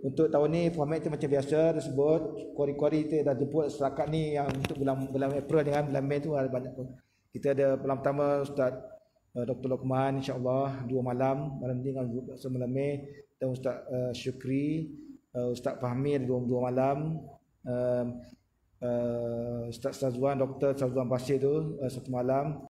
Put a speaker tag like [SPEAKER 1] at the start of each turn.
[SPEAKER 1] untuk tahun ni format macam biasa tersebut kuari-kuari kita dah jemput setakat ni yang untuk bulan bulan April dengan bulan Mei tu ada banyak pun. Kita ada malam pertama Ustaz eh, uh, Dr. Lokman insya-Allah dua malam malam ni dengan semalam Mei dan Ustaz uh, Syukri uh, Ustaz Fahmi dua, dua malam uh, uh, Ustaz Sazwan Dr. Sazwan Basir tu uh, satu malam